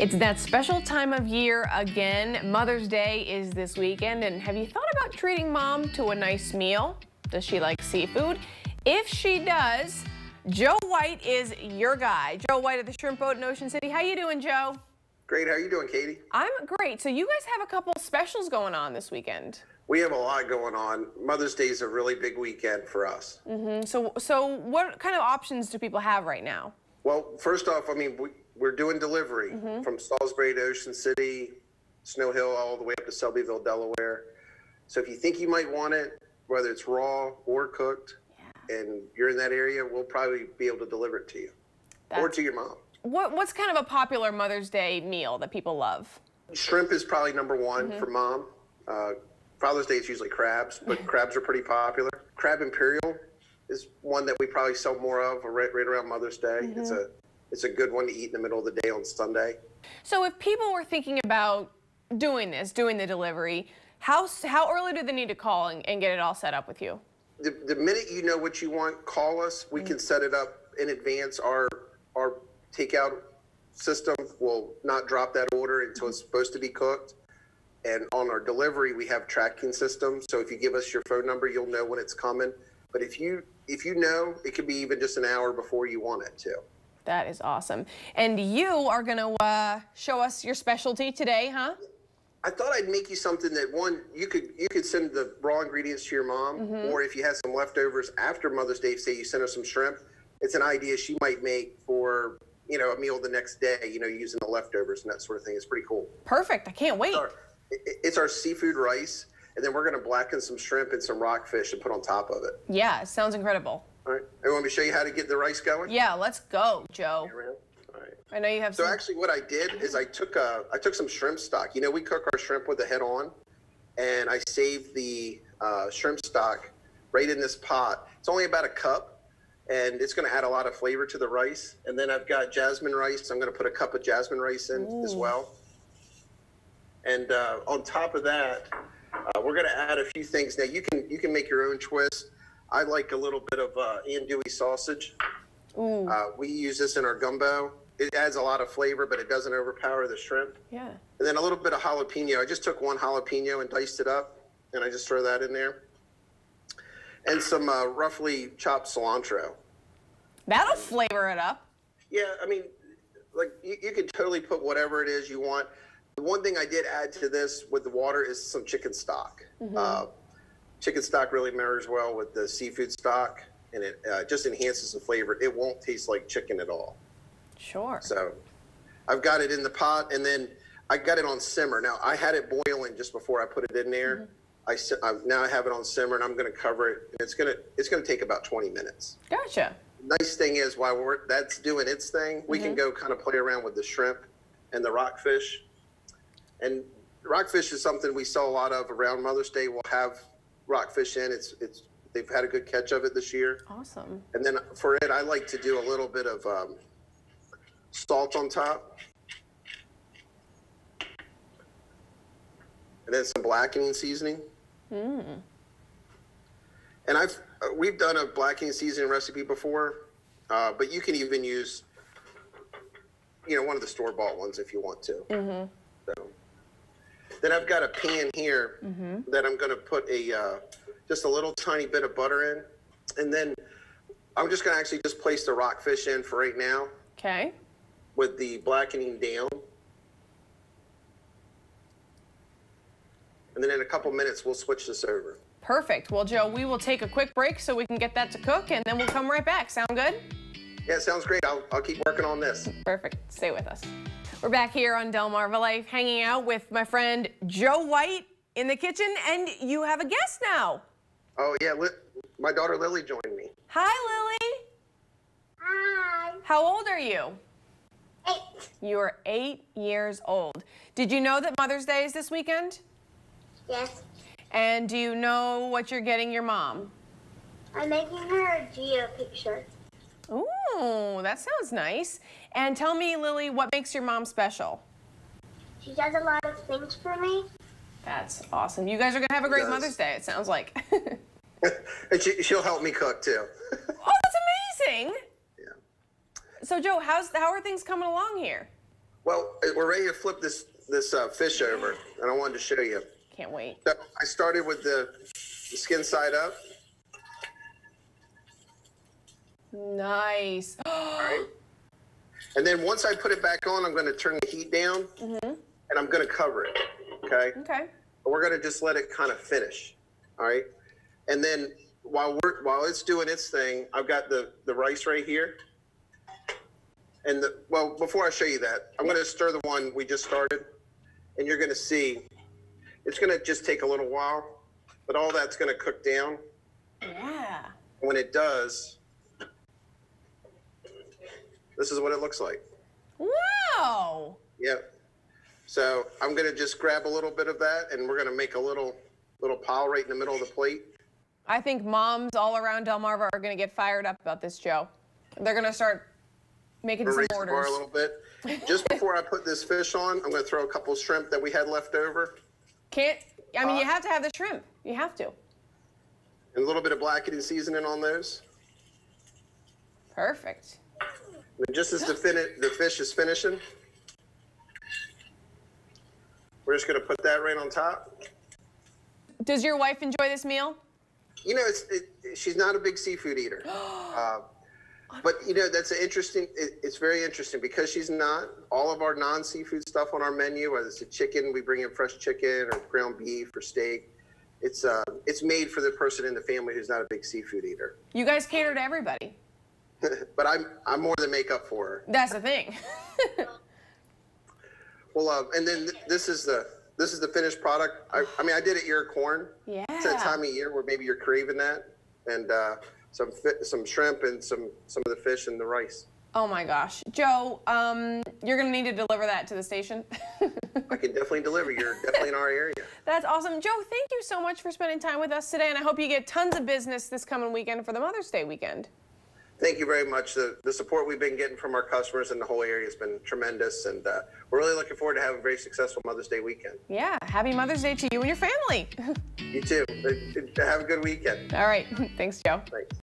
It's that special time of year again. Mother's Day is this weekend, and have you thought about treating mom to a nice meal? Does she like seafood? If she does, Joe White is your guy. Joe White at the Shrimp Boat in Ocean City. How you doing, Joe? Great. How are you doing, Katie? I'm great. So you guys have a couple specials going on this weekend. We have a lot going on. Mother's Day is a really big weekend for us. Mm -hmm. So, so what kind of options do people have right now? Well, first off, I mean, we, we're doing delivery mm-hmm. from Salisbury to Ocean City, Snow Hill, all the way up to Selbyville, Delaware. So if you think you might want it, whether it's raw or cooked, and you're in that area, we'll probably be able to deliver it to you or to your mom. What, what's kind of a popular Mother's Day meal that people love? Shrimp is probably number one mm-hmm. for mom. Uh, Father's Day is usually crabs, but crabs are pretty popular. Crab Imperial is one that we probably sell more of right, right around Mother's Day. It's mm-hmm. a it's a good one to eat in the middle of the day on Sunday. So if people were thinking about doing this, doing the delivery, how, how early do they need to call and, and get it all set up with you? The, the minute you know what you want, call us. We mm. can set it up in advance. Our our takeout system will not drop that order until it's supposed to be cooked. And on our delivery, we have tracking systems. So if you give us your phone number, you'll know when it's coming. But if you if you know, it could be even just an hour before you want it to. That is awesome. And you are going to uh, show us your specialty today, huh? I thought I'd make you something that one you could you could send the raw ingredients to your mom, or if you had some leftovers after Mother's Day, say you sent her some shrimp. It's an idea she might make for you know a meal the next day. You know, using the leftovers and that sort of thing. It's pretty cool. Perfect. I can't wait. Our- it- It's our seafood rice, and then we're going to blacken some shrimp and some rockfish and put on top of it. Yeah, it sounds incredible. All right. I want me to show you how to get the rice going. Yeah, let's go, Joe. All right. I know you have So some. actually, what I did is I took a, I took some shrimp stock. You know, we cook our shrimp with the head on, and I saved the uh, shrimp stock right in this pot. It's only about a cup, and it's going to add a lot of flavor to the rice. And then I've got jasmine rice. I'm going to put a cup of jasmine rice in as well. And uh, on top of that, uh, we're going to add a few things. Now you can you can make your own twist. I like a little bit of uh, andouille sausage. Ooh, Uh, we use this in our gumbo. It adds a lot of flavor, but it doesn't overpower the shrimp. yeah. And then a little bit of jalapeno. I just took one jalapeno and diced it up, and I just throw that in there. And some uh, roughly chopped cilantro. That'll flavor it up. Yeah, I mean, like you, you could totally put whatever it is you want. The one thing I did add to this with the water is some chicken stock. Uh, chicken stock really marries well with the seafood stock, and it uh, just enhances the flavor. It won't taste like chicken at all. Sure. So I've got it in the pot and then I got it on simmer. Now I had it boiling just before I put it in there. I, si- I now I have it on simmer and I'm going to cover it. And it's going to it's going to take about 20 minutes. Gotcha. Nice thing is while we're that's doing its thing, we can go kind of play around with the shrimp and the rockfish. And rockfish is something we sell a lot of around Mother's Day. We'll have rockfish in. It's it's they've had a good catch of it this year. Awesome. And then for it, I like to do a little bit of um, salt on top. And then some blackening seasoning. Mm. And I've we've done a blackening seasoning recipe before, uh, but you can even use, you know, one of the store bought ones if you want to. So, then I've got a pan here that I'm going to put a uh, just a little tiny bit of butter in, and then I'm just going to actually just place the rockfish in for right now Okay. with the blackening down. And then in a couple minutes, we'll switch this over. Perfect. Well, Joe, we will take a quick break so we can get that to cook, and then we'll come right back. Sound good? Yeah, sounds great. I'll, I'll keep working on this. Perfect. Stay with us. We're back here on Del Delmarva Life, hanging out with my friend Joe White in the kitchen, and you have a guest now. Oh, yeah, Li- my daughter Lily joined me. Hi, Lily. Hi. How old are you? Eight. You are eight years old. Did you know that Mother's Day is this weekend? Yes. And do you know what you're getting your mom? I'm making her a Geo picture. Ooh, that sounds nice. And tell me, Lily, what makes your mom special? She does a lot of things for me. That's awesome. You guys are going to have a great Yes. Mother's Day, it sounds like. and she, she'll help me cook too. oh, that's amazing. yeah. So, Joe, how's how are things coming along here? Well, uh, we're ready to flip this this uh, fish over, and I wanted to show you. Can't wait. So I started with the, the skin side up. Nice. right? And then once I put it back on, I'm going to turn the heat down, mm-hmm. and I'm going to cover it. Okay. okay. We're going to just let it kind of finish. All right. And then while we're while it's doing its thing, I've got the the rice right here. And the well, before I show you that, I'm going to stir the one we just started, and you're going to see it's going to just take a little while, but all that's going to cook down. Yeah. When it does, this is what it looks like. Wow. Yep. So I'm gonna just grab a little bit of that, and we're gonna make a little little pile right in the middle of the plate. I think moms all around Delmarva are going to get fired up about this, Joe. They're going to start making some raise the bar orders. a little bit. Just before I put this fish on, I'm gonna throw a couple shrimp that we had left over, Can't, I mean, you Uh, have to have the shrimp. You have to. and a little bit of blackening seasoning on those. Perfect. Just as the fin- the fish is finishing, we're just gonna put that right on top. Does your wife enjoy this meal? You know, it's it, she's not a big seafood eater. uh, but you know that's an interesting. It, it's very interesting because she's not. All of our non-seafood stuff on our menu, whether it's a chicken, we bring in fresh chicken or ground beef or steak. It's uh, it's made for the person in the family who's not a big seafood eater. You guys cater to everybody. but I'm I'm more than make up for her. That's the thing. Well, uh, and then th- this is the this is the finished product. I, I mean, I did it ear corn. yeah. It's that time of year where maybe you're craving that, and uh, some fi- some shrimp and some some of the fish and the rice. Oh my gosh. Joe, um, you're going to need to deliver that to the station. I can definitely deliver. You're definitely in our area. That's awesome. Joe, thank you so much for spending time with us today, and I hope you get tons of business this coming weekend for the Mother's Day weekend. Thank you very much. The, the support we've been getting from our customers in the whole area has been tremendous, and uh, we're really looking forward to having a very successful Mother's Day weekend. Yeah, happy Mother's Day to you and your family. You too. Have a good weekend. All right. Thanks, Joe. Thanks.